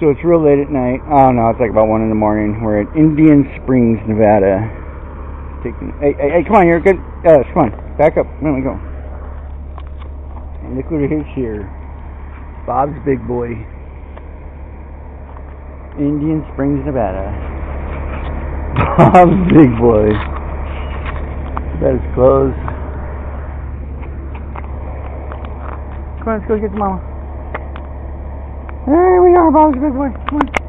So it's real late at night. Oh no, it's like about one in the morning. We're at Indian Springs, Nevada. Taking. Hey, hey, hey, come on, you're good. Uh, come on, back up. Where I going? And look what it is here. Bob's Big Boy. Indian Springs, Nevada. Bob's Big Boy. That is closed. Come on, let's go get the mama. Are, Bob's Big Boy. Come on.